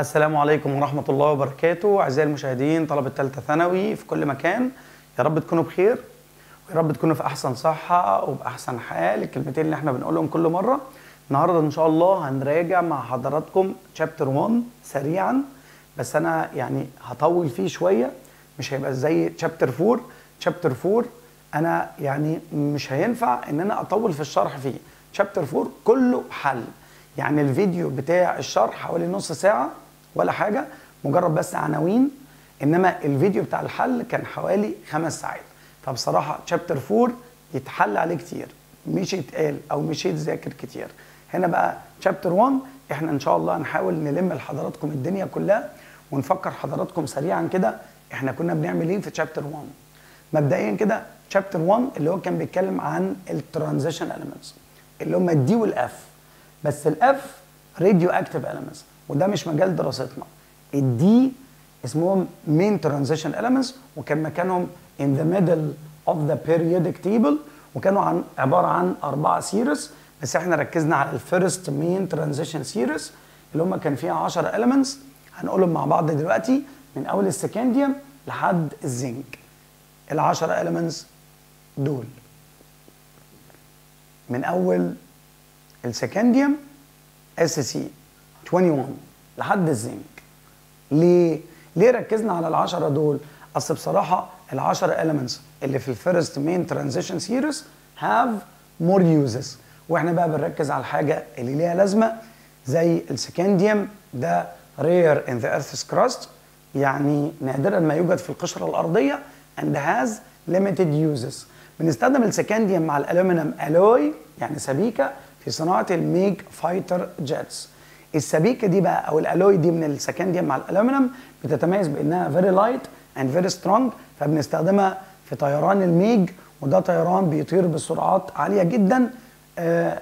السلام عليكم ورحمة الله وبركاته. أعزائي المشاهدين طلبة ثالثة ثانوي في كل مكان يا رب تكونوا بخير ويا رب تكونوا في أحسن صحة وبأحسن حال. الكلمتين اللي إحنا بنقولهم كل مرة. النهاردة إن شاء الله هنراجع مع حضراتكم شابتر 1 سريعا بس أنا يعني هطول فيه شوية مش هيبقى زي شابتر 4 شابتر 4 أنا يعني مش هينفع إن أنا أطول في الشرح فيه. شابتر 4 كله حل. يعني الفيديو بتاع الشرح حوالي نص ساعة ولا حاجة مجرد بس عناوين إنما الفيديو بتاع الحل كان حوالي خمس ساعات. فبصراحة شابتر 4 يتحل عليه كتير. مش يتقال أو مش يتذاكر كتير. هنا بقى شابتر 1 إحنا إن شاء الله هنحاول نلم لحضراتكم الدنيا كلها ونفكر حضراتكم سريعا كده إحنا كنا بنعمل إيه في شابتر 1 مبدئيا كده chapter 1 اللي هو كان بيتكلم عن ال transition elements اللي هم ال d وال f بس ال f radioactive elements. وده مش مجال دراستنا. ال d اسمهم main transition elements وكان مكانهم in the middle of the periodic table وكانوا عن عبارة عن أربعة series بس إحنا ركزنا على ال first main transition series اللي هم كان فيها 10 elements. هنقولهم مع بعض دلوقتي من أول السكنديوم لحد الزنك. ال 10 elements دول. من أول ال scandium Sc 21. لحد الزنك. ليه؟ ليه ركزنا على العشرة دول؟ أصل بصراحة العشرة elements اللي في ال first main transition series have more uses وإحنا بقى بنركز على الحاجة اللي ليها لازمة زي السكنديوم ده rare in the earth's crust يعني نادرا ما يوجد في القشرة الأرضية and has limited uses. بنستخدم السكنديوم مع الألومنيوم alloy يعني سبيكة في صناعة الميج fighter jets السبيكة دي بقى أو ال alloy دي من السكنديوم مع الألومنيوم بتتميز بإنها very light and very strong فبنستخدمها في طيران الميج وده طيران بيطير بسرعات عالية جدا آآ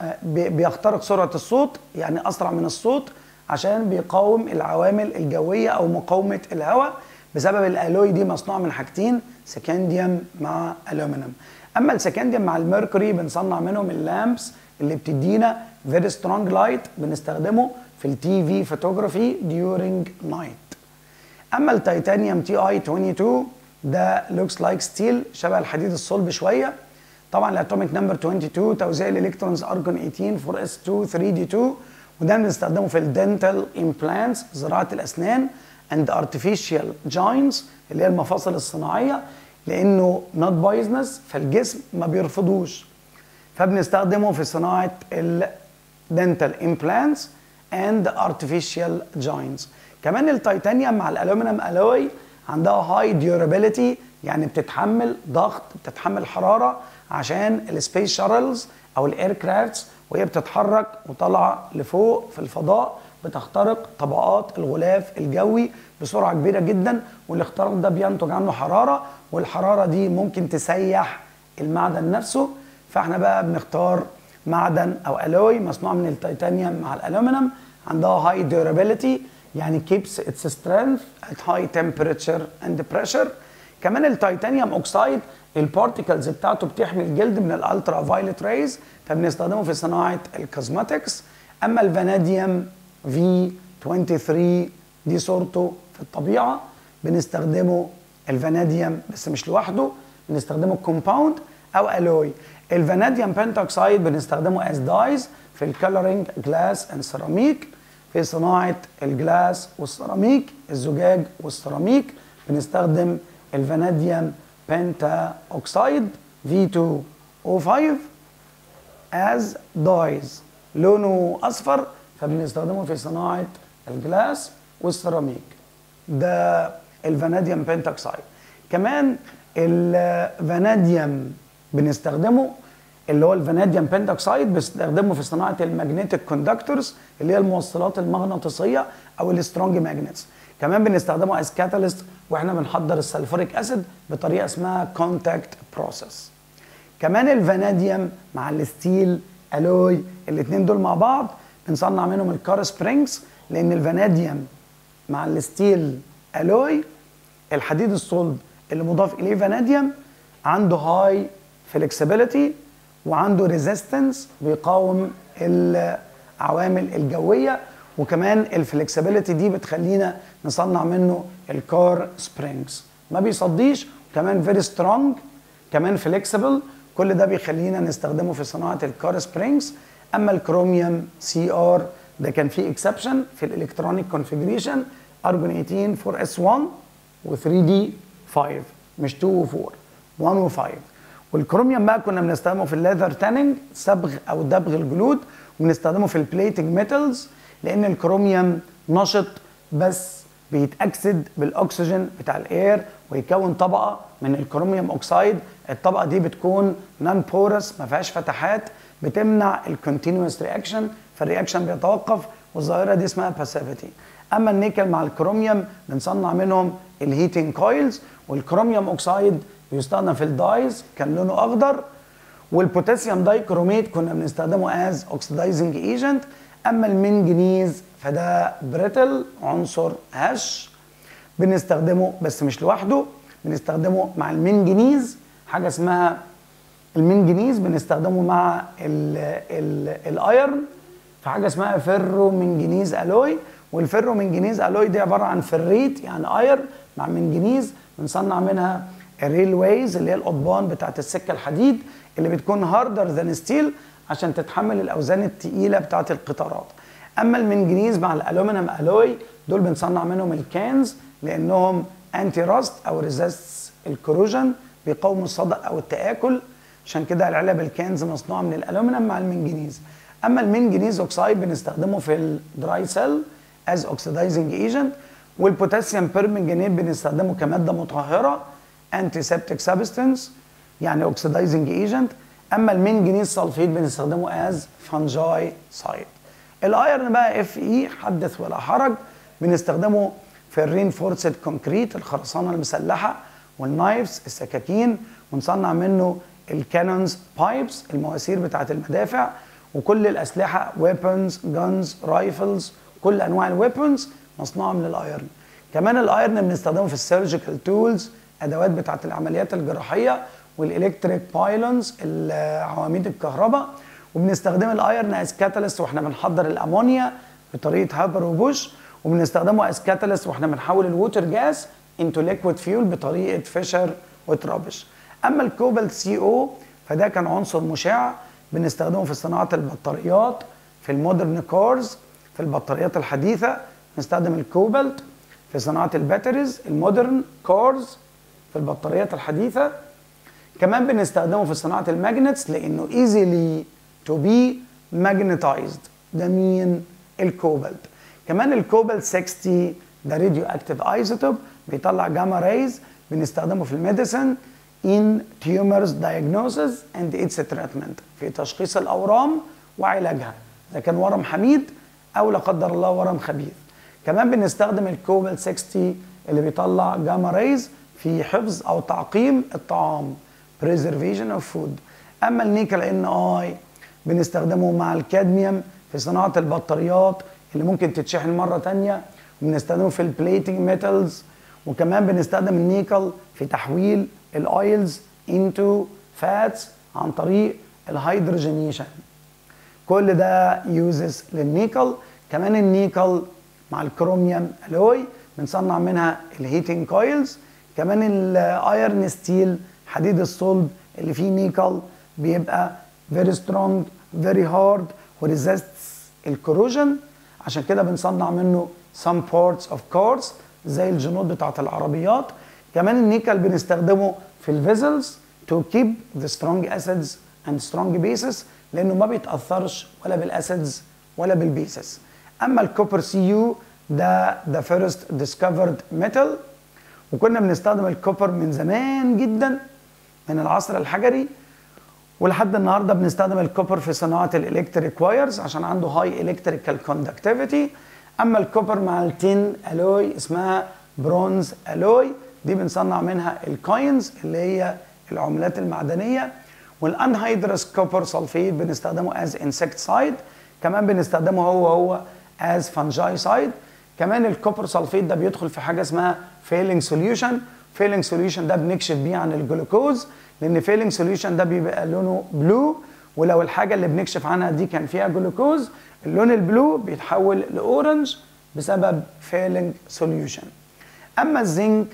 آآ بيخترق سرعة الصوت يعني أسرع من الصوت عشان بيقاوم العوامل الجوية أو مقاومة الهواء بسبب ال alloy دي مصنوعة من حاجتين سكنديوم مع ألومنيوم. أما السكنديوم مع ال mercury بنصنع منهم ال lamps اللي بتدينا very strong light بنستخدمه في ال TV photography during night أما ال titanium Ti 22 ده looks like steel شبه الحديد الصلب شوية. طبعا ال atomic number 22 توزيع ال electrons argon 18 4 s 2 3 d 2 وده بنستخدمه في ال dental implants زراعة الأسنان and artificial joints اللي هي المفاصل الصناعية لأنه not poisonous فالجسم ما بيرفضوش. فبنستخدمه في صناعة ال dental implants and artificial joints كمان التيتانيوم مع الألومنيوم alloy عندها high durability يعني بتتحمل ضغط بتتحمل حرارة عشان ال space shuttles أو ال aircrafts وهي بتتحرك وطالعة لفوق في الفضاء بتخترق طبقات الغلاف الجوي بسرعة كبيرة جدا والاختراق ده بينتج عنه حرارة والحرارة دي ممكن تسيح المعدن نفسه فاحنا بقى بنختار معدن أو alloy مصنوع من التيتانيوم مع الالومنيوم عندها high durability يعني keeps its strength at high temperature and pressure. كمان ال titanium oxide ال particles بتاعته بتحمي الجلد من ال ultraviolet rays فبنستخدمه في صناعة ال cosmetics أما ال vanadium V 23 دي صورته في الطبيعة. بنستخدمه الفاناديوم بس مش لوحده بنستخدمه compound أو alloy. ال vanadium pentoxide بنستخدمه as dyes في ال coloring glass and ceramic في صناعة ال glass وال ceramic الزجاج والسيراميك بنستخدم ال vanadium pentaoxide V2O5 as dyes لونه أصفر فبنستخدمه في صناعة ال glass وال ceramic ده ال vanadium pentoxide. كمان الفاناديوم بنستخدمه اللي هو ال vanadium pentoxide بنستخدمه في صناعة ال magnetic conductors اللي هي الموصلات المغناطيسية أو ال strong magnets. كمان بنستخدمه as catalyst وإحنا بنحضر ال sulfuric acid بطريقة اسمها contact process كمان الفاناديوم مع ال steel alloy الاثنين دول مع بعض بنصنع منهم ال car springs لأن الفاناديوم مع ال steel alloy الحديد الصلب اللي مضاف إليه فاناديوم عنده high flexibility وعنده resistance بيقاوم العوامل الجوية. وكمان ال flexibility دي بتخلينا نصنع منه ال car springs ما بيصديش وكمان very strong كمان flexible كل ده بيخلينا نستخدمه في صناعة ال car springs أما ال chromium Cr ده كان فيه exception في ال electronic configuration ارجون 18 4 s 1 و 3 d 5 مش 2 و 4 1 و 5 والكروميوم بقى كنا بنستخدمه في ال leather tanning صبغ أو دبغ الجلود وبنستخدمه في ال plating metals لأن الكروميوم نشط بس بيتأكسد بالأكسجين بتاع ال air ويكون طبقة من ال chromium oxide الطبقة دي بتكون non-porous ما فيهاش فتحات بتمنع ال continuous reaction فال reaction بيتوقف والظاهرة دي اسمها passivity أما النيكل مع الكروميوم بنصنع منهم ال heating coils وال chromium oxide بيستخدم في ال dyes كان لونه أخضر وال potassium dichromate كنا بنستخدمه as oxidizing agent أما المنجنيز فده brittle عنصر هش بنستخدمه بس مش لوحده بنستخدمه مع المنجنيز حاجة اسمها المنجنيز بنستخدمه مع ال iron في حاجة اسمها ferro manganese alloy وال ferro manganese alloy دي عبارة عن ferrite يعني iron مع منجنيز بنصنع منها ال railways اللي هي القضبان بتاعت السكة الحديد اللي بتكون harder than steel عشان تتحمل الأوزان الثقيله بتاعت القطارات. أما المنجنيز مع الألومنيوم alloy دول بنصنع منهم ال cans لأنهم anti rust أو resist ال corrosion بيقاوموا الصدأ أو التآكل. عشان كده العلب ال cans مصنوعه من الألومنيوم مع المنجنيز. أما المنجنيز oxide بنستخدمه في ال dry cell as oxidizing agent والبوتاسيوم بيرمنجانيت بنستخدمه كمادة مطهرة septic substance يعني oxidizing agent أما المنجنيز sulfate بنستخدمه as fungicide ال iron بقى F E حدث ولا حرج بنستخدمه في ال reinforced concrete الخرسانة المسلحة وال knives السكاكين ونصنع منه ال cannons pipes المواسير بتاعة المدافع وكل الأسلحة weapons guns rifles كل أنواع ال weapons مصنوعة من ال iron. كمان ال iron بنستخدمه في ال surgical tools ادوات بتاعه العمليات الجراحية وال electric pylons عواميد الكهرباء وبنستخدم ال iron as catalyst وإحنا بنحضر الأمونيا بطريقة هابر وبوش وبنستخدمه as catalyst وإحنا بنحول ال water gas into liquid fuel بطريقة فيشر وتروبش. أما الكوبالت C O فده كان عنصر مشع بنستخدمه في صناعة البطاريات في ال modern cars في البطاريات الحديثة. نستخدم الكوبالت في صناعة ال batteries ال modern cars في البطاريات الحديثة. كمان بنستخدمه في صناعة ال magnets لأنه easily to be magnetized ده مين؟ الكوبالت. كمان الكوبالت 60 ده radioactive isotope بيطلع gamma rays بنستخدمه في ال medicine in tumors diagnosis and its treatment في تشخيص الأورام وعلاجها. إذا كان ورم حميد أو لا قدر الله ورم خبيث. كمان بنستخدم الكوبالت 60 اللي بيطلع gamma rays في حفظ أو تعقيم الطعام. Preservation of food. أما النيكل N I بنستخدمه مع الكادميوم في صناعة البطاريات اللي ممكن تتشحن مرة تانية. وبنستخدمه في ال plating metals وكمان بنستخدم النيكل في تحويل ال oils into fats عن طريق ال hydrogenation كل ده uses للنيكل. كمان النيكل مع الكروميوم alloy بنصنع منها ال heating coils كمان ال iron steel حديد الصلب اللي فيه نيكل بيبقى very strong very hard و resists ال corrosion عشان كده بنصنع منه some parts of cars زي الجنوط بتاعت العربيات. كمان النيكل بنستخدمه في ال vessels to keep the strong acids and strong bases لأنه ما بيتأثرش ولا بال acids ولا بال bases أما ال copper C U ده the first discovered metal. وكنا بنستخدم ال copper من زمان جدا من العصر الحجري ولحد النهارده بنستخدم ال copper في صناعة ال electric wires عشان عنده high electrical conductivity أما ال copper مع ال tin alloy اسمها bronze alloy دي بنصنع منها ال coins اللي هي العملات المعدنية وال anhydrous copper sulfate بنستخدمه as insecticide كمان بنستخدمه هو هو as fungicide كمان ال copper sulfate ده بيدخل في حاجة اسمها Fehling solution. Fehling solution ده بنكشف بيه عن الجلوكوز لأن Fehling solution ده بيبقى لونه blue ولو الحاجة اللي بنكشف عنها دي كان فيها جلوكوز اللون ال blue بيتحول ل orange بسبب Fehling solution. أما الزنك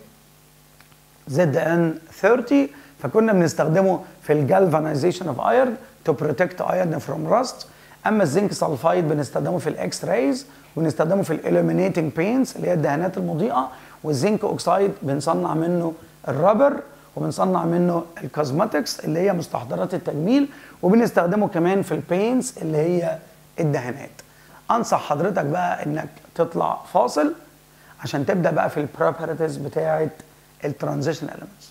Z N 30 فكنا بنستخدمه في ال galvanization of iron to protect iron from rust أما الزنك sulfide بنستخدمه في ال X-rays ونستخدمه في ال illuminating paints اللي هي الدهانات المضيئة. والزنك oxide بنصنع منه ال rubber وبنصنع منه ال cosmetics اللي هي مستحضرات التجميل وبنستخدمه كمان في ال paints اللي هي الدهانات. أنصح حضرتك بقى إنك تطلع فاصل عشان تبدأ بقى في ال properties بتاعه ال transition elements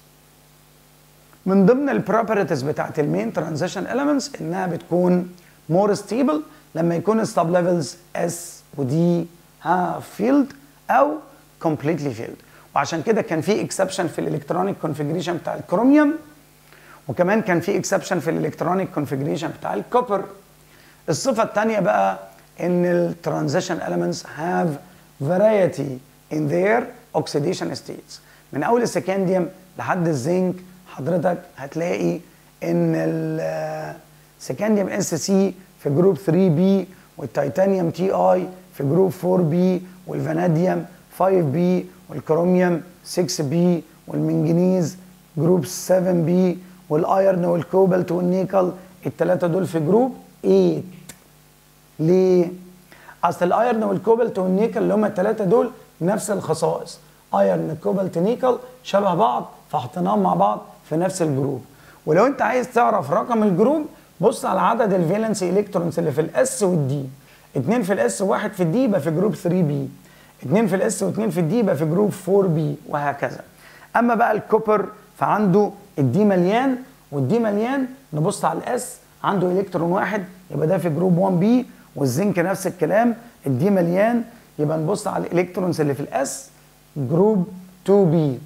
من ضمن ال properties بتاعه ال main transition elements إنها بتكون more stable لما يكون ال sub levels S و D half filled أو completely filled وعشان كده كان في exception في ال electronic configuration بتاع الكروميوم وكمان كان في exception في ال electronic configuration بتاع ال copper. الصفة الثانية بقى إن ال transition elements have variety in their oxidation states. من أول السكنديوم لحد الزنك حضرتك هتلاقي إن السكنديوم S C في group 3 B والتيتانيوم T I في group 4 B والفاناديوم 5 B والكروميوم 6 B والمنجنيز group 7 B وال iron والكوبالت والنيكل الثلاثه دول في group 8 ليه؟ أصل ال iron وال cobalt وال nickel اللي هم الثلاثه دول نفس الخصائص. iron cobalt nickel شبه بعض فحطيناهم مع بعض في نفس ال group ولو أنت عايز تعرف رقم ال group بص على عدد ال valence electrons اللي في ال s وال d اتنين في ال s وواحد في ال d يبقى في group 3 b اتنين في ال s واثنين في ال d يبقى في group 4 b وهكذا. أما بقى ال copper فعنده ال d مليان وال d مليان نبص على ال s عنده الكترون واحد يبقى ده في group 1 b وال zinc نفس الكلام ال d مليان يبقى نبص على ال electrons اللي في ال s group 2 b.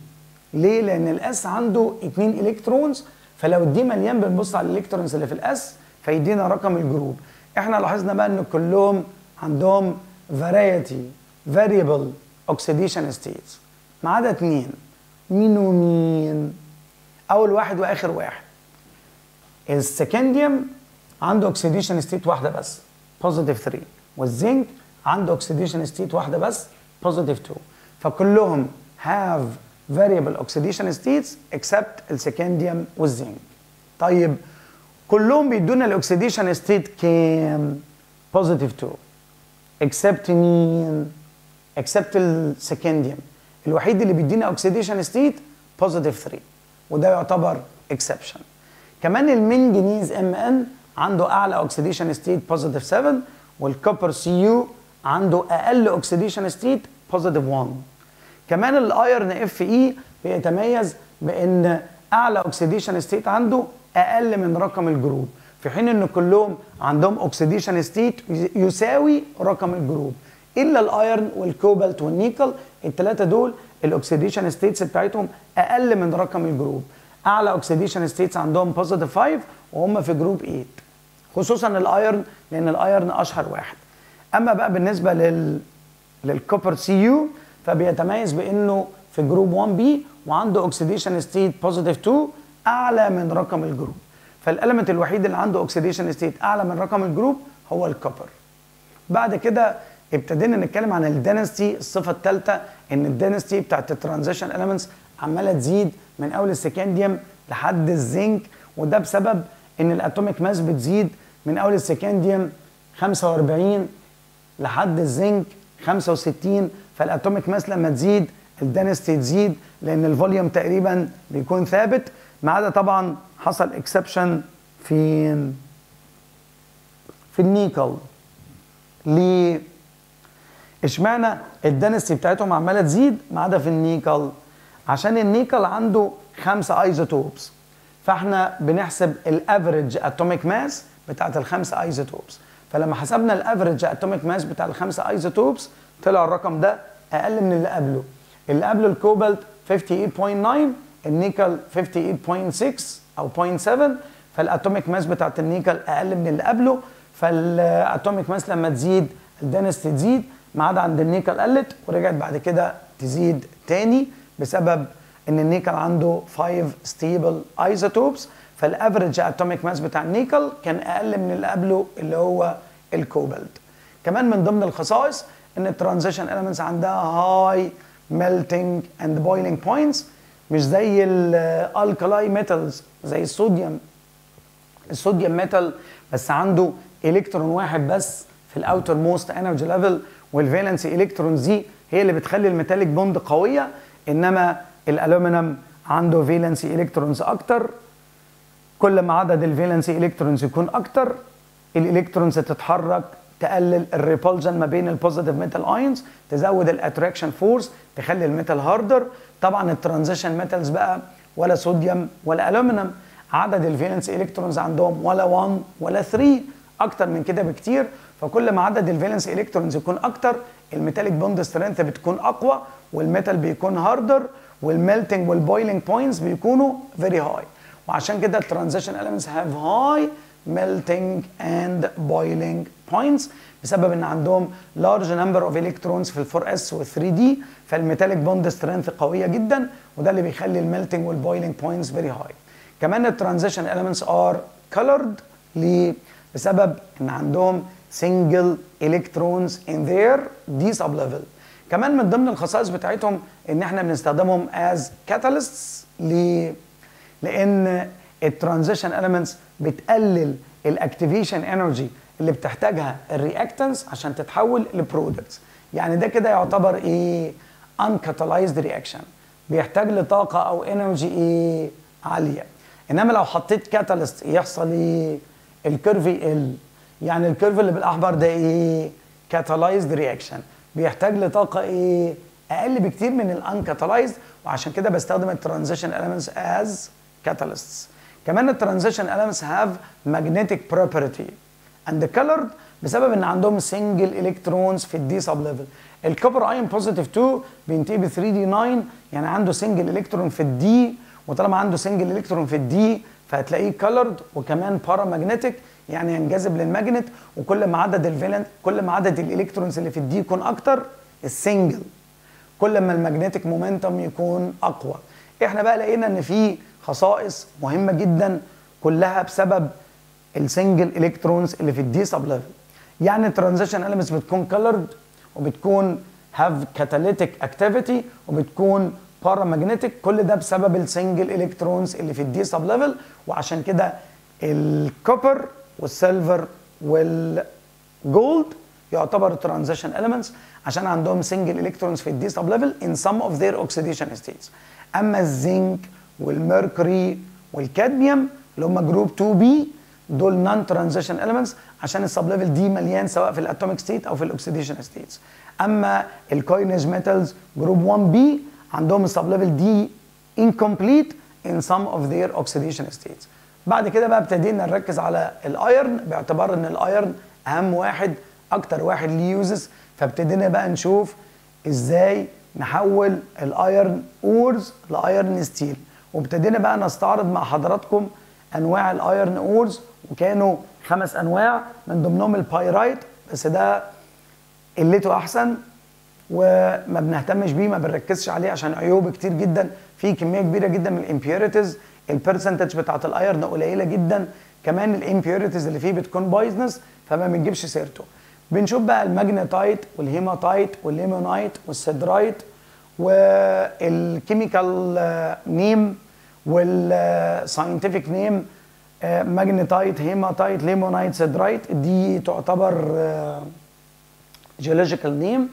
ليه؟ لأن ال s عنده اثنين electrons فلو ال d مليان بنبص على ال electrons اللي في ال s فيدينا رقم ال group. إحنا لاحظنا بقى إن كلهم عندهم variety variable oxidation states. ما عدا اثنين مين ومين أول واحد وآخر واحد. السكنديوم عنده oxidation state واحدة بس positive 3 والزنك عنده oxidation state واحدة بس positive 2 فكلهم have variable oxidation states except ال scandium وال zinc طيب كلهم بيدونا ال oxidation state كام؟ positive 2 except مين؟ Except السكنديوم الوحيد اللي بيدينا oxidation state positive 3 وده يعتبر exception كمان ال manganese Mn عنده أعلى oxidation state positive 7 وال copper Cu عنده أقل oxidation state positive 1 كمان ال iron Fe بيتميز بإن أعلى oxidation state عنده أقل من رقم ال group. في حين إن كلهم عندهم oxidation state يساوي رقم ال group. إلا ال iron وال cobalt وال nickel الثلاثه دول ال oxidation states بتاعتهم أقل من رقم ال group. أعلى oxidation states عندهم positive 5 وهم في group 8 خصوصا ال iron لأن ال iron أشهر واحد. أما بقى بالنسبة لل لل copper Cu فبيتميز بإنه في group 1 b وعنده oxidation state positive 2 أعلى من رقم ال group. فال element الوحيد اللي عنده oxidation state أعلى من رقم ال group هو ال copper بعد كده ابتدينا نتكلم عن ال density الصفة الثالثة إن ال density بتاعت ال transition elements عمالة تزيد من أول السكنديوم لحد الزنك وده بسبب إن ال atomic mass بتزيد من أول السكنديوم 45 لحد الزنك 65 فال atomic mass لما تزيد ال density تزيد لأن ال volume تقريبا بيكون ثابت ما عدا طبعا حصل exception فين في النيكل ليه؟ اشمعنى ال density بتاعتهم عمالة تزيد ما عدا في النيكل؟ عشان النيكل عنده خمسه isotopes. فاحنا بنحسب ال average atomic mass بتاعت الخمسه isotopes. فلما حسبنا ال average atomic mass بتاع الخمسه isotopes طلع الرقم ده أقل من اللي قبله. اللي قبله الكوبالت 58.9 النيكل 58.6 أو 0.7 فال atomic mass بتاعت النيكل أقل من اللي قبله. فال atomic mass لما تزيد ال density تزيد. ما عدا عند النيكل قلت ورجعت بعد كده تزيد تاني بسبب إن النيكل عنده 5 stable isotopes فال average atomic mass بتاع النيكل كان أقل من اللي قبله اللي هو الكوبالت. كمان من ضمن الخصائص إن ال transition elements عندها high melting and boiling points مش زي ال alkali metals زي ال sodium ال sodium metal بس عنده الكترون واحد بس في ال outermost energy level وال valence electrons دي هي اللي بتخلي ال metallic bond قوية إنما الألومنيوم عنده valence electrons أكتر. كل ما عدد ال valence electrons يكون أكتر ال electrons تتحرك تقلل ال repulsion ما بين ال positive metal ions تزود ال attraction force تخلي ال metal harder طبعا ال transition metals بقى ولا صوديوم ولا الومنيوم عدد ال valence electrons عندهم ولا 1 ولا 3 أكتر من كده بكتير فكل ما عدد ال valence electrons يكون أكتر ال metallic bond strength بتكون أقوى وال metal بيكون harder وال melting وال boiling points بيكونوا very high وعشان كده ال transition elements have high melting and boiling points بسبب إن عندهم large number of electrons في ال 4s وال 3d فال metallic bond strength قوية جدا وده اللي بيخلي ال melting وال boiling points very high كمان ال transition elements are colored ليه؟ بسبب إن عندهم single electrons in their d sublevel. كمان من ضمن الخصائص بتاعتهم إن إحنا بنستخدمهم as catalysts ليه؟ لأن ال transition elements بتقلل ال activation energy اللي بتحتاجها ال reactants عشان تتحول ل products يعني ده كده يعتبر إيه؟ uncatalyzed reaction بيحتاج لطاقة أو energy إيه؟ عالية. إنما لو حطيت catalyst يحصل إيه؟ ال curve يقل. يعني ال curve اللي بالأحمر ده إيه؟ catalyzed reaction بيحتاج لطاقة إيه؟ أقل بكتير من ال uncatalyzed وعشان كده بستخدم ال transition elements as catalysts. كمان ال transition elements have magnetic property. And colored بسبب إن عندهم single electrons في ال d sublevel ال copper ion positive 2 بينتهي ب 3 d 9 يعني عنده single electron في ال d وطالما عنده single electron في ال d فهتلاقيه colored وكمان paramagnetic يعني ينجذب لل magnet وكل ما عدد ال valence كل ما عدد ال electrons اللي في ال d يكون أكتر ال single كل ما ال magnetic momentum يكون أقوى. إحنا بقى لقينا إن في خصائص مهمة جدا كلها بسبب ال single electrons اللي في ال d sublevel يعني ال transition elements بتكون colored وبتكون have catalytic activity وبتكون paramagnetic كل ده بسبب ال single electrons اللي في ال d sublevel وعشان كده ال copper وال silver وال gold يعتبر transition elements عشان عندهم single electrons في ال d sublevel in some of their oxidation states. أما الزنك وال mercury والكادميوم اللي هم group 2 B دول non transition elements عشان ال sublevel d مليان سواء في ال atomic state أو في ال oxidation states أما ال coinage metals group 1 B عندهم ال sublevel d incomplete in some of their oxidation states. بعد كده بقى ابتدينا نركز على ال iron باعتبار إن ال iron أهم واحد أكتر واحد ليه uses فابتدينا بقى نشوف إزاي نحول ال iron ores ل iron steel وابتدينا بقى نستعرض مع حضراتكم أنواع ال iron ores وكانوا خمس أنواع من ضمنهم ال pyrite بس ده قلته أحسن. وما بنهتمش بيه ما بنركزش عليه عشان عيوبه كتير جدا. في كمية كبيرة جدا من ال impurities ال percentage بتاعت ال iron قليلة جدا. كمان ال impurities اللي فيه بتكون poisonous فما بنجيبش سيرته. بنشوف بقى الماجنيتايت والهيماتايت والليمونايت والسيدرايت والكيميكال نيم والساينتفك نيم ماجنيتايت هيماتايت ليمونايت سيدرايت دي تعتبر geological name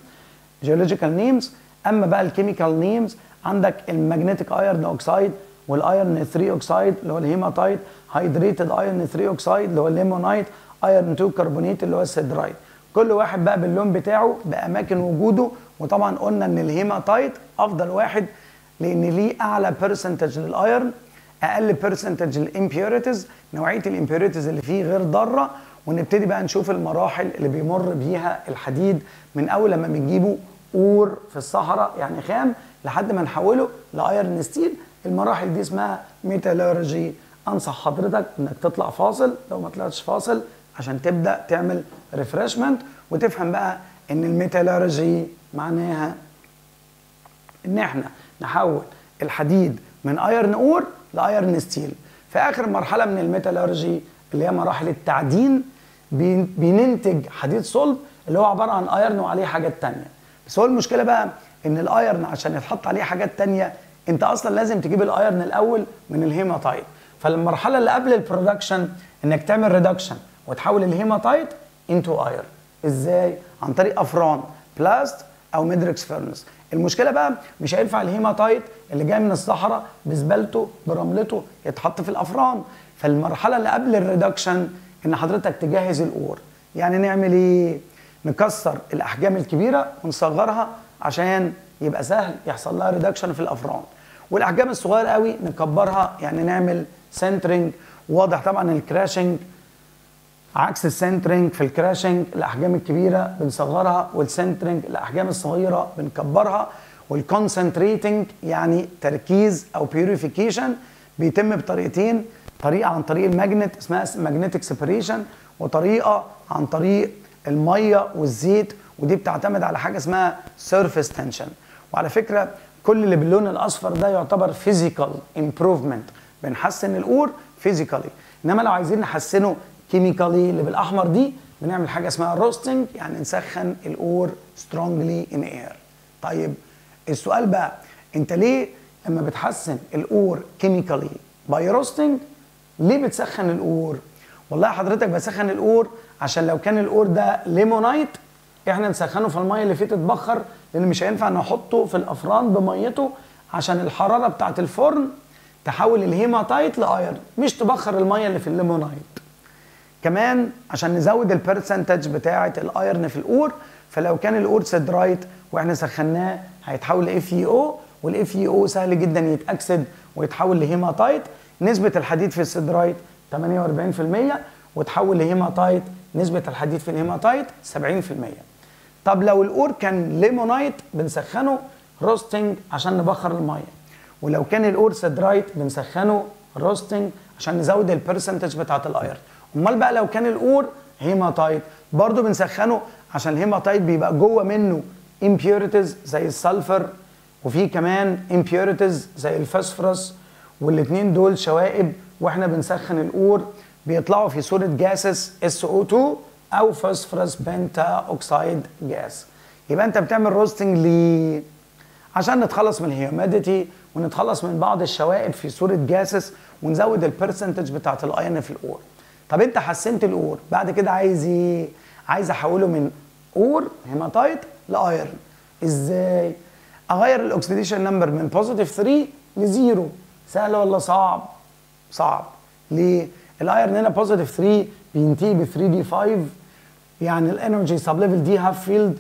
geological names أما بقى ال chemical names عندك ال magnetic iron oxide وال iron 3 oxide اللي هو ال hematite hydrated iron 3 oxide اللي هو ال limonite iron 2 كربونيت اللي هو ال siderite. كل واحد بقى باللون بتاعه بأماكن وجوده. وطبعا قلنا إن الهيماتايت أفضل واحد لأن ليه أعلى percentage لل iron أقل percentage لل impurities نوعية ال impurities اللي فيه غير ضارة ونبتدي بقى نشوف المراحل اللي بيمر بيها الحديد من أول لما بنجيبه ore في الصحراء يعني خام لحد ما نحوله ل iron steel. المراحل دي اسمها metallurgy أنصح حضرتك إنك تطلع فاصل لو ما طلعتش فاصل عشان تبدأ تعمل refreshment وتفهم بقى إن ال metallurgy معناها إن إحنا نحول الحديد من iron ore ل iron steel. في آخر مرحلة من ال metallurgy اللي هي مراحل التعدين بننتج حديد صلب اللي هو عبارة عن iron وعليه حاجات تانية. بس هو المشكلة بقى إن ال iron عشان يتحط عليه حاجات تانية أنت أصلا لازم تجيب ال iron الأول من الهيماتايت فالمرحلة اللي قبل ال production إنك تعمل reduction وتحول ال hematite into iron إزاي؟ عن طريق أفران blast أو Midrex furnace المشكلة بقى مش هينفع الهيماتايت اللي جاي من الصحراء بزبالته برملته يتحط في الأفران. فالمرحلة اللي قبل ال reduction إن حضرتك تجهز ال ore. يعني نعمل إيه؟ نكسر الأحجام الكبيرة ونصغرها عشان يبقى سهل يحصل لها reduction في الأفران. والأحجام الصغيرة قوي نكبرها يعني نعمل sintering واضح طبعا ال crushing عكس ال sintering في ال crushing الأحجام الكبيرة بنصغرها وال sintering الأحجام الصغيرة بنكبرها. وال concentrating يعني تركيز أو purification بيتم بطريقتين. طريقة عن طريق ال magnet اسمها magnetic separation وطريقة عن طريق المية والزيت ودي بتعتمد على حاجة اسمها surface tension وعلى فكرة كل اللي باللون الأصفر ده يعتبر physical improvement بنحسن ال ore physically إنما لو عايزين نحسنه chemically اللي بالأحمر دي بنعمل حاجة اسمها roasting يعني نسخن ال ore strongly in air طيب السؤال بقى أنت ليه لما بتحسن ال ore chemically by roasting ليه بتسخن ال ore؟ والله حضرتك بسخن ال ore عشان لو كان ال ore ده limonite إحنا نسخنه فالميه اللي فيه تتبخر لأن مش هينفع نحطه في الأفران بميته عشان الحرارة بتاعه الفرن تحول ال hematite ل iron مش تبخر المية اللي في ال limonite. كمان عشان نزود ال percentage بتاعة ال iron في ال ore فلو كان ال ore siderite وإحنا سخناه هيتحول ل FeO وال FeO سهل جدا يتأكسد ويتحول لهيماتايت. نسبة الحديد في ال siderite 48% وتحول لهيماتايت نسبة الحديد في الهيماتايت 70% طب لو ال ore كان limonite بنسخنه roasting عشان نبخر المية. ولو كان ال ore siderite بنسخنه roasting عشان نزود ال percentage بتاعة ال iron أمال بقى لو كان ال ore hematite برضه بنسخنه عشان الهيماتايت بيبقى جوه منه impurities زي ال sulfur وفي كمان impurities زي الفوسفورس والاثنين دول شوائب وإحنا بنسخن ال ore بيطلعوا في صورة gases SO2 أو phosphorus pentaoxide gas. يبقى أنت بتعمل roasting ليه؟ عشان نتخلص من ال humidity ونتخلص من بعض الشوائب في صورة gases ونزود ال percentage بتاعت ال iron في ال ore. طب أنت حسنت ال ore بعد كده عايز إيه؟ عايز أحوله من ore hematite ل iron إزاي؟ أغير ال oxidation number من positive 3 ل zero. سهل ولا صعب؟ صعب. ليه؟ ال iron هنا positive 3 بينتهي ب 3d5 يعني ال energy sublevel دي half filled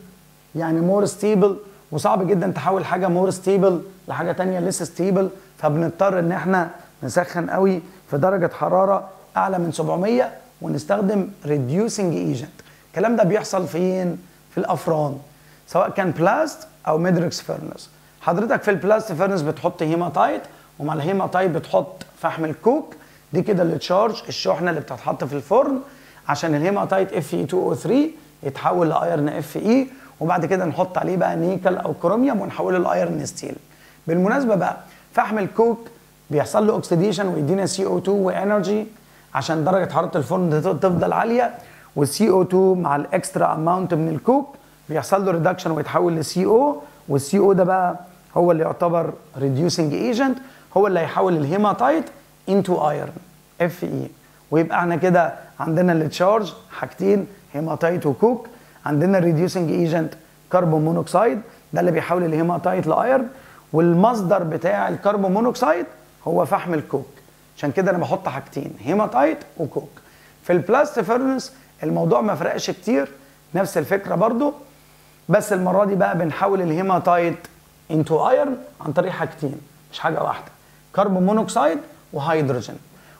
يعني more stable وصعب جدا تحول حاجة more stable لحاجة تانية لسه stable فبنضطر إن إحنا نسخن قوي في درجة حرارة أعلى من 700 ونستخدم reducing agent الكلام ده بيحصل فين؟ في الأفران. سواء كان blast أو Midrex furnace حضرتك في ال blast furnace بتحط هيماتايت ومع الهيماتايت بتحط فحم الكوك دي كده ال charge الشحنة اللي بتتحط في الفرن. عشان ال hematite Fe2O3 يتحول ل iron Fe وبعد كده نحط عليه بقى نيكل أو كروميوم ونحوله ل iron steel بالمناسبة بقى فحم الكوك بيحصل له oxidation ويدينا CO2 و energy عشان درجة حرارة الفرن تفضل عالية. وال CO2 مع ال extra amount من الكوك بيحصل له reduction ويتحول لسي أو والسي أو ده بقى هو اللي يعتبر reducing agent هو اللي هيحول الهيماتايت into iron Fe ويبقى إحنا كده عندنا ال charge حاجتين هيماتايت وكوك عندنا ال reducing agent carbon monoxide ده اللي بيحول ال hematite ل iron والمصدر بتاع ال carbon monoxide هو فحم الكوك عشان كده أنا بحط حاجتين هيماتايت وكوك في ال blast furnace الموضوع ما فرقش كتير نفس الفكرة برضو. بس المرة دي بقى بنحول الهيماتايت into iron عن طريق حاجتين مش حاجة واحدة. carbon monoxide وهيدروجين.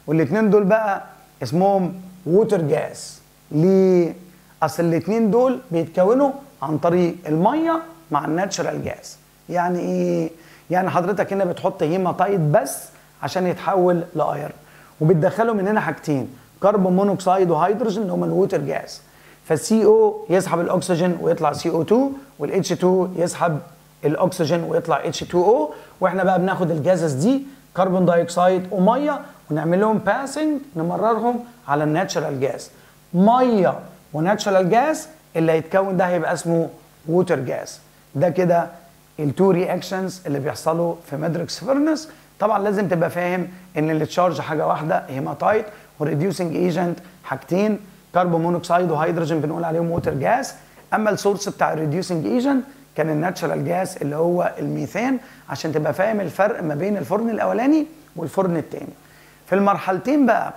والاثنين دول بقى اسمهم water gas ليه؟ أصل الاثنين دول بيتكونوا عن طريق المية مع ال natural gas يعني إيه؟ يعني حضرتك هنا بتحط هيماتايت بس عشان يتحول ل iron وبتدخله من هنا حاجتين carbon monoxide وهيدروجين اللي هم ال water gas فال CO يسحب الأكسجين ويطلع CO2 وال H2 يسحب الأكسجين ويطلع H2O وإحنا بقى بناخد ال gases دي carbon dioxide وميه ونعمل لهم passing نمررهم على ال natural gas ميه و natural gas اللي هيتكون ده هيبقى اسمه water gas ده كده ال two reactions اللي بيحصلوا في Midrex furnace طبعا لازم تبقى فاهم ان ال charge حاجة واحدة hematite وال reducing agent حاجتين carbon monoxide وهيدروجين بنقول عليهم water gas اما ال source بتاع ال reducing agent كان ال natural gas اللي هو الميثان عشان تبقى فاهم الفرق ما بين الفرن الأولاني والفرن الثاني في المرحلتين بقى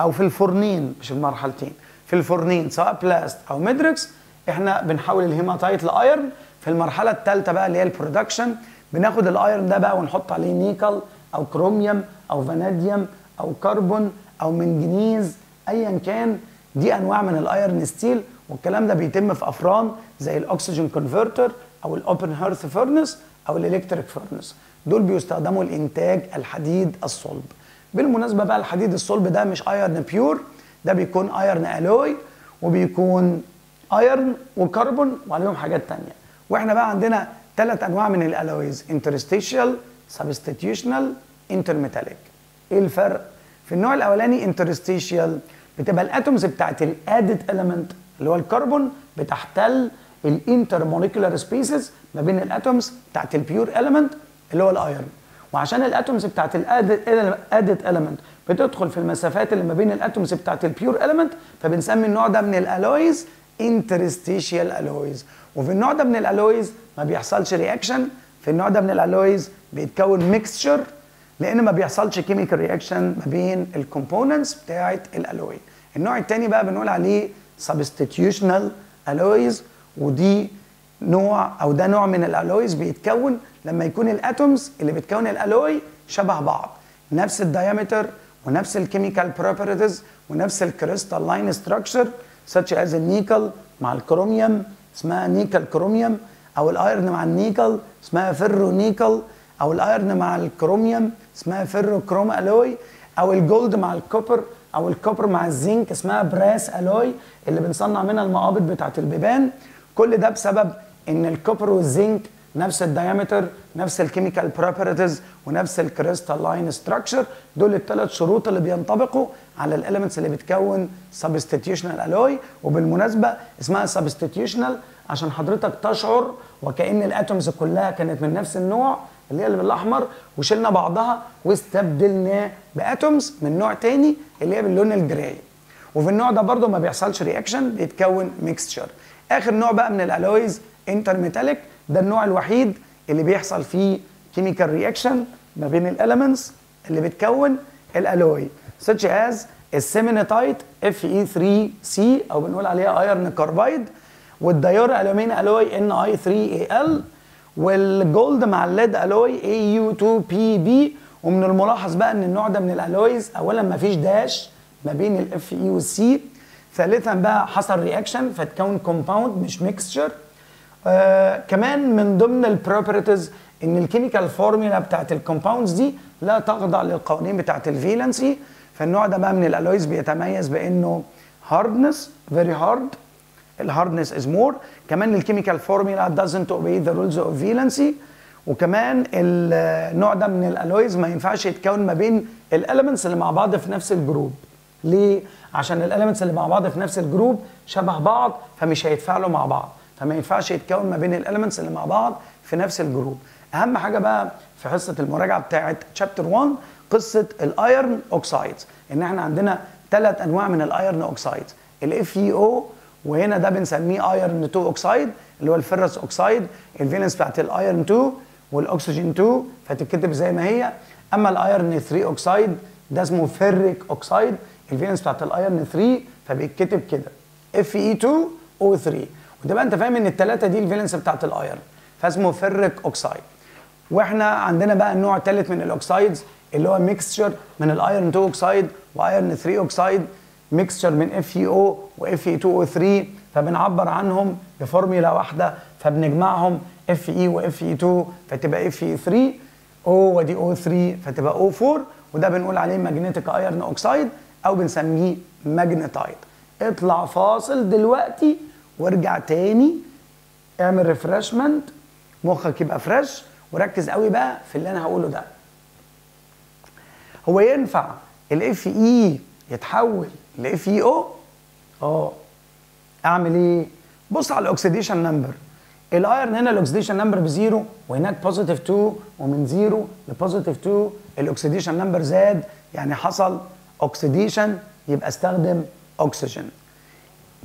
أو في الفرنين مش المرحلتين في الفرنين سواء blast أو Midrex إحنا بنحول ال hematite ل iron. في المرحلة الثالثه بقى اللي هي ال production بناخد ال iron ده بقى ونحط عليه نيكل أو كروميوم أو فاناديوم أو كربون أو منجنيز ايا كان. دي أنواع من ال iron steel والكلام ده بيتم في أفران زي ال oxygen converter أو ال open hearth furnace أو ال electric furnace دول بيستخدموا لانتاج الحديد الصلب. بالمناسبة بقى الحديد الصلب ده مش iron pure ده بيكون iron alloy وبيكون iron وكربون وعليهم حاجات تانية. وإحنا بقى عندنا ثلاث أنواع من ال alloys interstitial substitutional intermetallic إيه الفرق؟ في النوع الأولاني interstitial بتبقى ال atoms بتاعت ال added element اللي هو الكربون بتحتل ال intermolecular spaces ما بين ال atoms بتاعت ال pure element اللي هو ال iron وعشان ال atoms بتاعت ال added element بتدخل في المسافات اللي ما بين ال atoms بتاعت ال pure element فبنسمي النوع ده من ال alloys interstitial alloys وفي النوع ده من ال alloys ما بيحصلش reaction في النوع ده من ال alloys بيتكون mixture لأن ما بيحصلش chemical reaction ما بين ال components بتاعت ال alloy النوع الثاني بقى بنقول عليه substitutional alloys ودي نوع أو ده نوع من ال alloys بيتكون لما يكون ال atoms اللي بتكون ال alloy شبه بعض. نفس ال diameter ونفس ال chemical properties ونفس ال crystalline structure such as النيكل مع الكروميوم اسمها نيكل كروميوم أو ال iron مع النيكل اسمها ferro nickel أو ال iron مع الكروميوم اسمها ferrochrome alloy أو ال gold مع ال copper أو ال copper مع الزنك اسمها brass alloy اللي بنصنع منها المقابض بتاعت البيبان. كل ده بسبب إن ال copper والزنك نفس ال diameter نفس ال chemical properties ونفس ال crystalline structure دول الثلاث شروط اللي بينطبقوا على ال elements اللي بتكون substitutional alloy وبالمناسبة اسمها substitutional عشان حضرتك تشعر وكأن ال atoms كلها كانت من نفس النوع اللي هي اللي بالأحمر وشلنا بعضها واستبدلناه ب atoms من نوع تاني اللي هي باللون ال gray. وفي النوع ده برضو ما بيحصلش reaction بيتكون mixture آخر نوع بقى من ال alloys intermetallic ده النوع الوحيد اللي بيحصل فيه chemical reaction ما بين ال elements اللي بتكون ال alloy. Such as ال cementite Fe 3 C أو بنقول عليها iron carbide وال duralumin alloy Ni 3 Al وال gold مع ال lead alloy Au 2 Pb ومن الملاحظ بقى إن النوع ده من ال alloys اولا ما فيش dash ما بين ال Fe وال C ثالثا بقى حصل reaction فتكون compound مش mixture آه كمان من ضمن ال properties إن ال chemical formula بتاعت ال compounds دي لا تخضع للقوانين بتاعت ال valency فالنوع ده بقى من ال alloys بيتميز بإنه hardness very hard ال hardness is more كمان ال chemical formula doesn't obey the rules of valency. وكمان النوع ده من ال alloys ما ينفعش يتكون ما بين ال elements اللي مع بعض في نفس ال group. ليه؟ عشان ال elements اللي مع بعض في نفس ال group شبه بعض فمش هيتفاعلوا مع بعض. فما ينفعش يتكون ما بين ال elements اللي مع بعض في نفس ال group. أهم حاجة بقى في حصة المراجعة بتاعه chapter 1 قصة ال iron oxides إن إحنا عندنا ثلاث أنواع من ال iron oxides ال Fe O وهنا ده بنسميه iron 2 oxide اللي هو ال ferrous oxide ال valence بتاعت ال iron 2 والاكسجين 2 فتتكتب زي ما هي. أما ال iron 3 oxide ده اسمه ferric oxide ال valence بتاعت ال iron 3 فبيتكتب كده. Fe 2 O 3 وتبقى انت فاهم ان الثلاثه دي ال valence بتاعت ال iron فاسمه ferric oxide وإحنا عندنا بقى النوع الثالث من ال oxides اللي هو mixture من ال iron 2 oxide و iron 3 oxide mixture من Fe O و Fe 2 O 3 فبنعبر عنهم بفورميلا واحدة فبنجمعهم Fe و Fe 2 فتبقى Fe 3 O ودي O 3 فتبقى O 4 وده بنقول عليه magnetic iron oxide أو بنسميه magnetite اطلع فاصل دلوقتي وارجع تاني. اعمل refreshment مخك يبقى fresh وركز قوي بقى في اللي أنا هقوله ده. هو ينفع ال Fe يتحول ل Fe O آه. أعمل إيه؟ بص على ال oxidation number ال iron هنا ال oxidation number ب zero وهناك positive 2 ومن zero ل positive 2 ال oxidation number زاد. يعني حصل oxidation يبقى استخدم اكسجين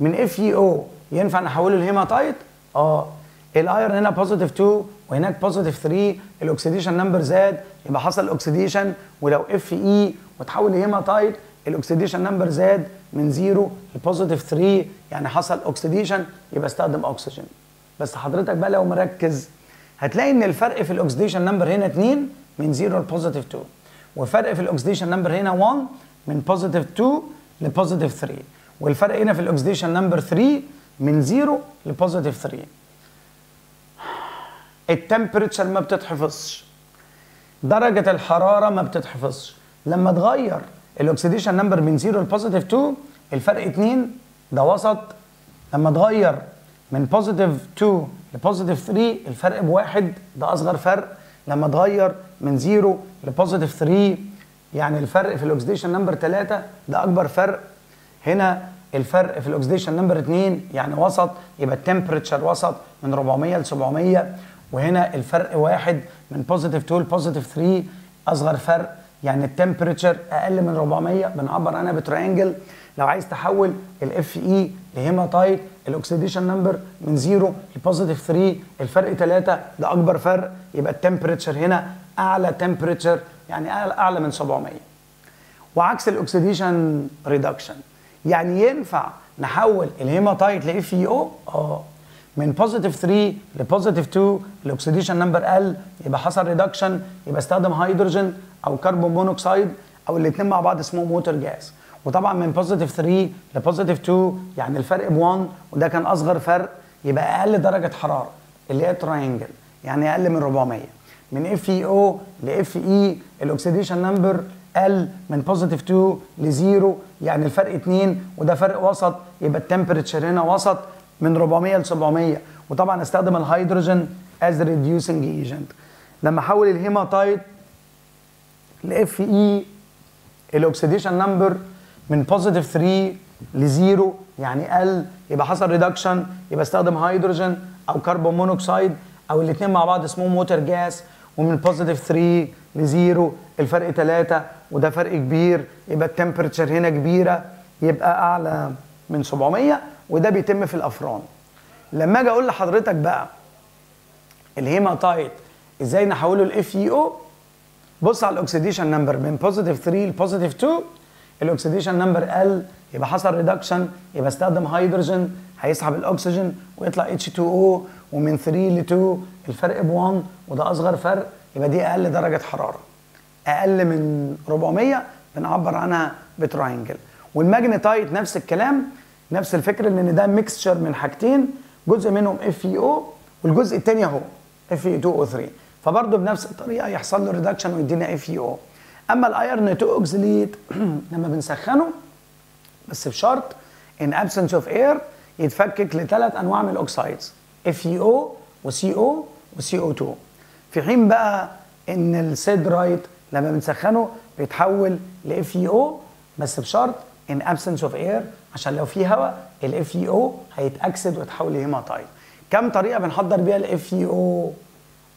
من Fe O ينفع نحوله لهيماتايت آه. ال iron هنا positive 2 وهناك positive 3 ال oxidation number زاد يبقى حصل oxidation ولو Fe وتحول لهيماتايت ال oxidation number زاد من 0 ل positive 3 يعني حصل oxidation يبقى استخدم اكسجين بس حضرتك بقى لو مركز هتلاقي إن الفرق في ال oxidation number هنا 2 من 0 ل positive 2 والفرق في ال oxidation number هنا 1 من positive 2 ل positive 3 والفرق هنا في ال oxidation number 3 من 0 ل positive 3 ال temperature ما بتتحفظش. درجة الحرارة ما بتتحفظش. لما تغير ال oxidation number من 0 ل positive 2 الفرق 2 ده وسط. لما تغير من positive 2 ل positive 3 الفرق بواحد ده أصغر فرق. لما تغير من 0 ل positive 3 يعني الفرق في ال oxidation number 3 ده أكبر فرق. هنا الفرق في ال oxidation number 2 يعني وسط يبقى ال temperature وسط من 400 ل 700 وهنا الفرق واحد من positive 2 ل positive 3 أصغر فرق. يعني ال temperature أقل من 400 بنعبر عنها ب triangle لو عايز تحول ال Fe ل hematite ال oxidation number من 0 ل positive 3 الفرق 3 ده أكبر فرق. يبقى ال temperature هنا أعلى temperature يعني اعلى, من 700 وعكس ال oxidation reduction يعني ينفع نحول ال hematite ل Fe O آه. من positive 3 ل positive 2 ال oxidation number قل يبقى حصل reduction يبقى استخدم هيدروجين أو carbon monoxide أو الاثنين مع بعض اسمهم water gas وطبعا من positive 3 ل positive 2 يعني الفرق ب 1 وده كان أصغر فرق يبقى أقل درجة حرارة اللي هي triangle يعني أقل من 400 من Fe O ل Fe ال oxidation number قل من positive 2 ل zero يعني الفرق 2 وده فرق وسط يبقى ال temperature هنا وسط من 400 ل 700 وطبعا استخدم الهيدروجين as reducing agent لما احول ال hematite ل Fe ال oxidation number من positive 3 ل zero يعني قل يبقى حصل reduction يبقى استخدم هيدروجين أو carbon monoxide أو الاثنين مع بعض اسمهم water gas ومن positive 3 ل zero الفرق 3 وده فرق كبير يبقى ال temperature هنا كبيرة يبقى أعلى من 700 وده بيتم في الأفران. لما أجي أقول لحضرتك بقى الهيماتايت إزاي نحوله ل FeO بص على ال oxidation number من positive 3 ل positive 2 ال oxidation number قل يبقى حصل reduction يبقى استخدم هيدروجين هيسحب الاكسجين ويطلع H2O ومن 3 ل 2 الفرق ب 1 وده أصغر فرق يبقى دي أقل درجة حرارة. أقل من 400 بنعبر عنها ب triangle وال magnetite نفس الكلام نفس الفكرة ان ده mixture من حاجتين جزء منهم FeO والجزء الثاني أهو اف اي 2 أو 3 فبرضه بنفس الطريقة يحصل له reduction ويدينا FeO أما ال iron 2 oxalate لما بنسخنه بس بشرط in absence of air يتفكك لثلاث أنواع من ال oxides FeO و CO و CO2 في حين بقى إن ال siderite لما بنسخنه بيتحول ل FeO بس بشرط in absence of air عشان لو في هواء ال FeO هيتأكسد ويتحول لهيماتايت كم طريقة بنحضر بيها ال FeO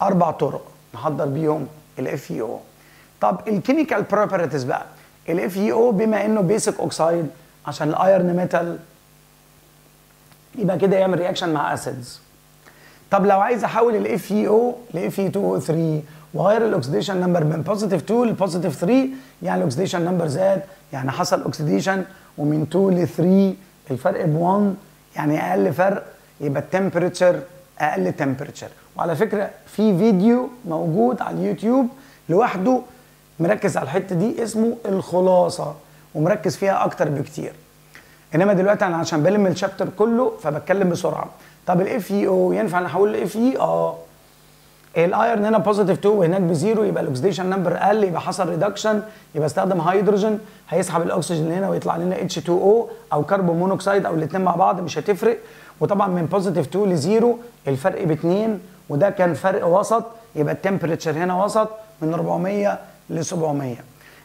أربع طرق نحضر بيهم ال FeO طب ال chemical properties بقى. ال FeO بما إنه basic oxide عشان ال iron metal يبقى كده يعمل reaction مع acids طب لو عايز أحول الاف اي أو لاف اي 2 أو 3 وغير ال oxidation number من positive 2 ل positive 3 يعني ال oxidation number زاد يعني حصل oxidation ومن 2 ل 3 الفرق ب 1 يعني أقل فرق يبقى ال temperature أقل temperature وعلى فكرة في فيديو موجود على اليوتيوب لوحده مركز على الحتة دي اسمه الخلاصة ومركز فيها أكتر بكتير. إنما دلوقتي أنا عشان بلم ال chapter كله فبتكلم بسرعة. طب ال FeO ينفع نحوله ل Fe آه. ال iron هنا positive 2 وهناك ب zero يبقى ال oxidation number قل يبقى حصل reduction يبقى استخدم هيدروجين هيسحب الاكسجين هنا ويطلع لنا H2O أو carbon monoxide أو الاثنين مع بعض مش هتفرق. وطبعا من positive 2 ل zero الفرق ب 2 وده كان فرق وسط يبقى ال temperature هنا وسط من 400 ل 700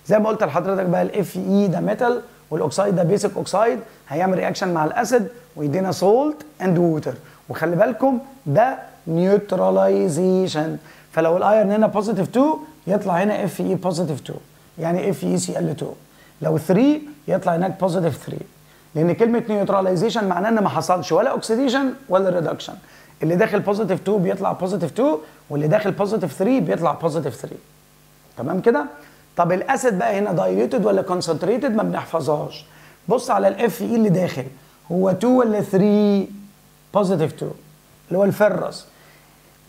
زي ما قلت لحضرتك بقى ال Fe ده metal وال oxide ده basic oxide هيعمل reaction مع ال acid ويدينا salt and water وخلي بالكم ده neutralization فلو ال iron هنا positive 2 يطلع هنا Fe positive 2 يعني اف اي سي ال 2 لو 3 يطلع هناك positive 3 لأن كلمة neutralization معناه إن ما حصلش ولا oxidation ولا reduction اللي داخل positive 2 بيطلع positive 2 واللي داخل positive 3 بيطلع positive 3 تمام كده؟ طب ال acid بقى هنا diluted ولا concentrated ما بنحفظهاش. بص على ال Fe اللي داخل. هو 2 ولا 3 positive 2 اللي هو ال ferrous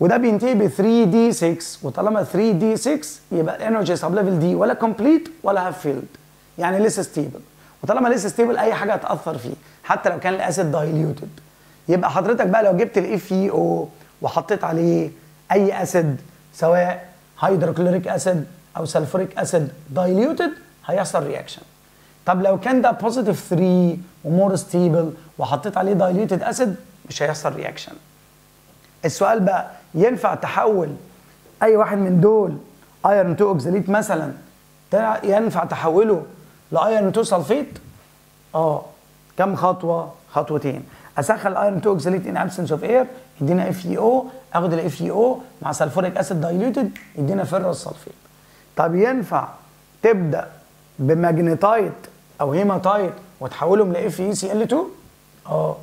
وده بينتهي ب 3d6 وطالما 3d6 يبقى ال energy sublevel d ولا complete ولا half filled يعني less stable وطالما less stable أي حاجة هتأثر فيه. حتى لو كان ال acid diluted يبقى حضرتك بقى لو جبت ال FeO وحطيت عليه أي acid سواء hydrochloric acid أو sulfuric acid diluted هيحصل reaction طب لو كان ده positive 3 و more stable وحطيت عليه diluted acid مش هيحصل reaction السؤال بقى ينفع تحول أي واحد من دول iron 2 oxalate مثلا ينفع تحوله ل iron 2 sulfate آه كم خطوة؟ خطوتين. أسخن ال iron 2 oxalate in absence of air يدينا FeO آخد ال FeO مع sulfuric acid diluted يدينا ferrous sulfate طب ينفع تبدأ ب magnetite أو هيماتايت وتحولهم ل FeCl2 آه.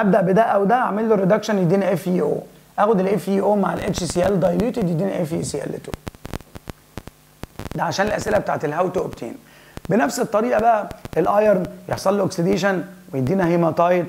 هبدأ بده أو ده أعمل له reduction يدينا FeO آخد ال FeO مع ال HCl diluted يدينا اف اي سي ال 2 ده عشان الأسئلة بتاعت ال how to obtain بنفس الطريقة بقى ال iron يحصل له oxidation ويدينا hematite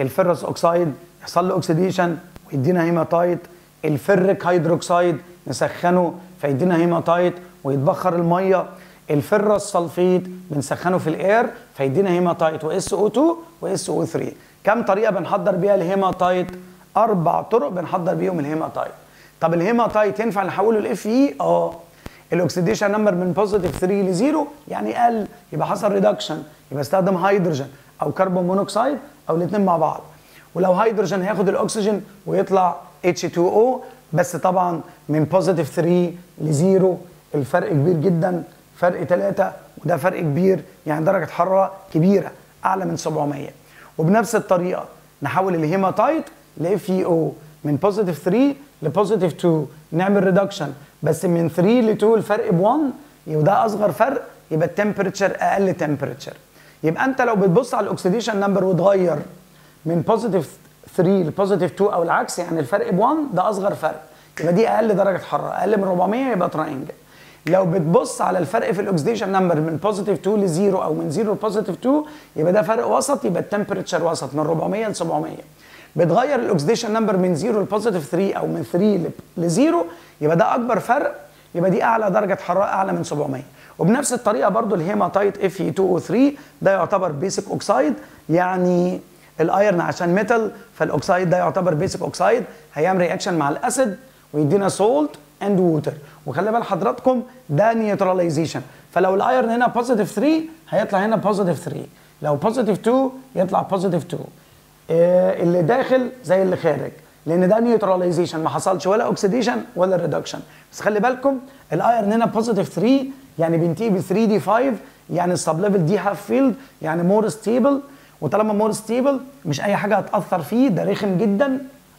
ال ferrous oxide يحصل له oxidation ويدينا hematite ال ferric hydroxide نسخنه فيدينا هيماتايت ويتبخر المية. ال ferrous sulfate بنسخنه في ال air فيدينا hematite و SO2 و SO3 كم طريقة بنحضر بيها الهيماتايت؟ أربع طرق بنحضر بيهم الهيماتايت. طب الهيماتايت ينفع نحوله ل Fe آه. ال oxidation number من positive 3 ل 0 يعني قل يبقى حصل reduction يبقى استخدم هيدروجين أو carbon monoxide أو الاثنين مع بعض. ولو هيدروجين هياخد الأكسجين ويطلع H2O بس طبعا من positive 3 ل 0 الفرق كبير جدا. فرق 3 وده فرق كبير يعني درجة حرارة كبيرة أعلى من 700 وبنفس الطريقة. نحول ال hematite ل FeO من positive 3 ل positive 2 نعمل reduction بس من 3 ل 2 الفرق ب 1 وده أصغر فرق يبقى ال temperature أقل temperature يبقى أنت لو بتبص على ال oxidation number وتغير من positive 3 ل positive 2 أو العكس يعني الفرق ب 1 ده أصغر فرق. يبقى دي أقل درجة حرارة. أقل من 400 يبقى triangle لو بتبص على الفرق في ال oxidation number من positive 2 ل 0 أو من 0 ل positive 2 يبقى ده فرق وسط يبقى ال temperature وسط من 400 ل 700 بتغير ال oxidation number من 0 ل positive 3 أو من 3 ل 0 يبقى ده أكبر فرق يبقى دي أعلى درجة حرارة أعلى من 700 وبنفس الطريقة برضو ال hematite Fe 2 O 3 ده يعتبر basic oxide يعني ال iron عشان metal فال oxide ده يعتبر basic oxide هيعمل reaction مع ال acid ويدينا salt and water وخلي بال حضراتكم ده neutralization فلو ال iron هنا positive 3 هيطلع هنا positive 3 لو positive 2 يطلع positive 2 آه اللي داخل زي اللي خارج. لأن ده neutralization ما حصلش ولا oxidation ولا reduction بس خلي بالكم ال iron هنا positive 3 يعني بينتهي ب 3 d 5 يعني ال sublevel d half filled يعني more stable وطالما more stable مش أي حاجة هتأثر فيه. ده رخم جدا.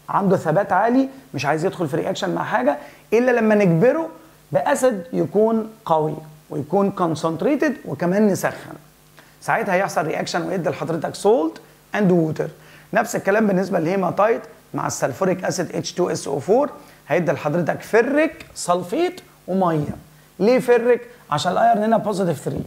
عنده ثبات عالي. مش عايز يدخل في reaction مع حاجة. إلا لما نجبره ب acid يكون قوي ويكون concentrated وكمان نسخن. ساعتها هيحصل reaction ويدي لحضرتك salt and water نفس الكلام بالنسبة للهيماتايت مع ال sulfuric acid H2SO4 هيدي لحضرتك ferric sulfate ومية. ليه ferric عشان ال iron هنا positive 3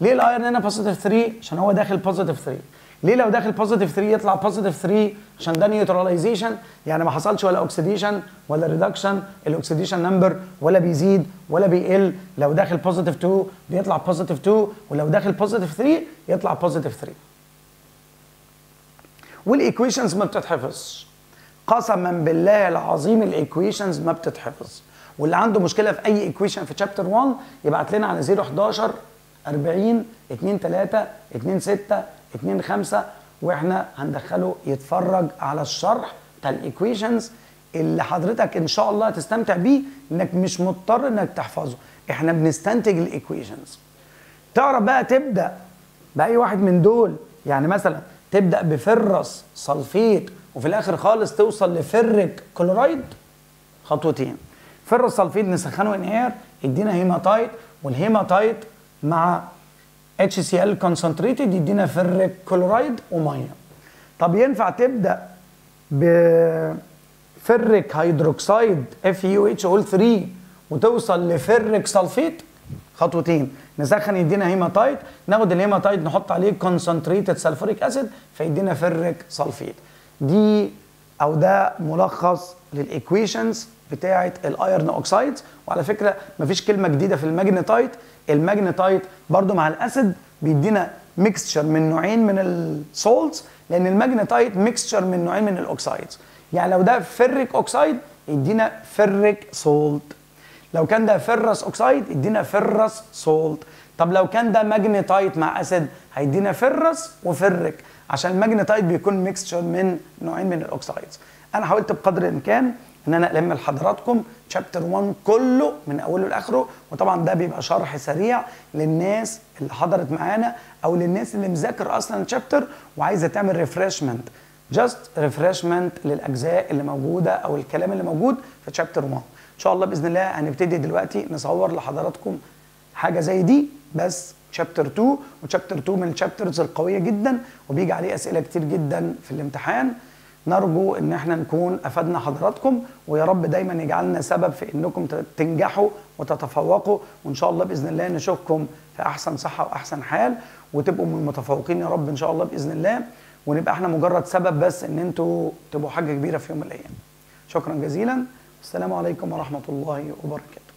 ليه ال iron هنا positive 3 عشان هو داخل positive 3 ليه لو داخل positive 3 يطلع positive 3 عشان ده neutralization يعني ما حصلش ولا oxidation ولا reduction ال oxidation number ولا بيزيد ولا بيقل. لو داخل positive 2 بيطلع positive 2 ولو داخل positive 3 يطلع positive 3 وال equations ما بتتحفظش. قسما بالله العظيم ال equations ما بتتحفظ واللي عنده مشكلة في أي equation في chapter 1 يبعت لنا على 011 40 2 3 2 6 2 5 وإحنا هندخله يتفرج على الشرح بتاع ال equations اللي حضرتك إن شاء الله هتستمتع بيه إنك مش مضطر إنك تحفظه. إحنا بنستنتج ال equations تعرف بقى تبدأ بأي واحد من دول؟ يعني مثلا تبدأ ب ferrous sulfate وفي الآخر خالص توصل ل ferric chloride؟ خطوتين. ferrous sulfate نسخنه in air يدينا hematite وال hematite مع HCl concentrated يدينا ferric chloride وميه. طب ينفع تبدأ ب ferric hydroxide Fe OH all 3 وتوصل ل ferric sulfate خطوتين. نسخن يدينا هيماتايت ناخد الهيماتايت نحط عليه concentrated sulfuric acid فيدينا ferric sulfate دي أو ده ملخص لل equations بتاعة ال iron oxides وعلى فكرة مفيش كلمة جديدة في الماجنيتايت الماجنيتايت برضو مع الاسيد بيدينا ميكستشر من نوعين من السولتس لأن ال magnetite mixture من نوعين من ال oxides يعني لو ده ferric oxide يدينا ferric salt لو كان ده ferrous oxide يدينا ferrous salt طب لو كان ده magnetite مع acid هيدينا ferrous و ferric عشان ال magnetite بيكون mixture من نوعين من ال oxides أنا حاولت بقدر الإمكان ان أنا الم لحضراتكم chapter 1 كله من اوله لاخره وطبعا ده بيبقى شرح سريع للناس اللي حضرت معانا أو للناس اللي مذاكر أصلا ال chapter وعايزة تعمل refreshment just refreshment للأجزاء اللي موجودة أو الكلام اللي موجود في chapter 1 إن شاء الله بإذن الله هنبتدي دلوقتي نصور لحضراتكم حاجة زي دي بس شابتر 2 وشابتر 2 من الشابترز القوية جدا وبيجي عليه أسئلة كتير جدا في الامتحان. نرجو إن إحنا نكون أفدنا حضراتكم ويا رب دايما يجعلنا سبب في إنكم تنجحوا وتتفوقوا وإن شاء الله بإذن الله نشوفكم في أحسن صحة وأحسن حال وتبقوا من المتفوقين يا رب إن شاء الله بإذن الله ونبقى إحنا مجرد سبب بس إن إنتوا تبقوا حاجة كبيرة في يوم من الأيام. شكرا جزيلا. السلام عليكم ورحمة الله وبركاته.